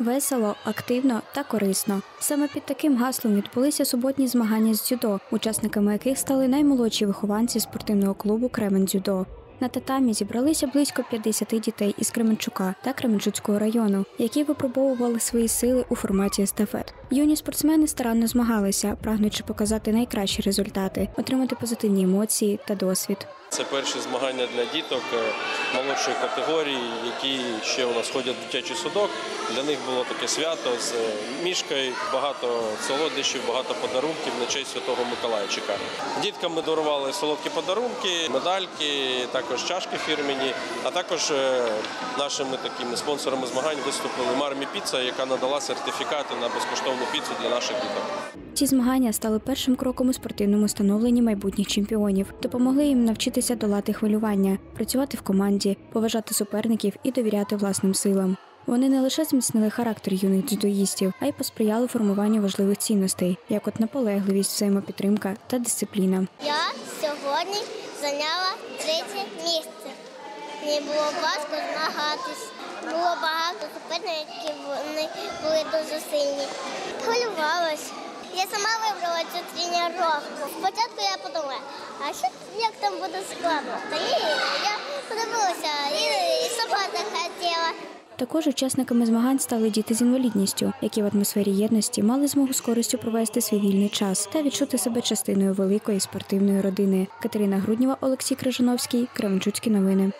Весело, активно та корисно. Саме під таким гаслом відбулися суботні змагання з дзюдо, учасниками яких стали наймолодші вихованці спортивного клубу Кремен Дзюдо. На татамі зібралися близько 50 дітей із Кременчука та Кременчуцького району, які випробовували свої сили у форматі естафет. Юні спортсмени старанно змагалися, прагнучи показати найкращі результати, отримати позитивні емоції та досвід. Це перші змагання для діток е, молодшої категорії, які ще у нас ходять в дитячий судок. Для них було таке свято з е, мішкою, багато солодощів, багато подарунків на честь Святого Миколайчика. Діткам ми дарували солодкі подарунки, медальки, також чашки фірмені, а також е, нашими такими спонсорами змагань виступили Мармі Піца, яка надала сертифікати на безкоштовну піцу для наших діток. Ці змагання стали першим кроком у спортивному становленні майбутніх чемпіонів, допомогли їм навчитися долати хвилювання, працювати в команді, поважати суперників і довіряти власним силам. Вони не лише зміцнили характер юних дзюдоїстів, а й посприяли формуванню важливих цінностей, як от наполегливість, взаємопідтримка та дисципліна. Я сьогодні зайняла місце. Мені було важко змагатись. Було багато суперників, вони були дуже сильні. Хвилювалась. Я сама вибрала цю тренування. Спочатку я подумала, а що як там буде складно? Та ні, я подивилася і, і сама захотіла. Також учасниками змагань стали діти з інвалідністю, які в атмосфері єдності мали змогу з користю провести свій вільний час та відчути себе частиною великої спортивної родини. Катерина Груднєва, Олексій Крижановський, Кременчуцькі новини.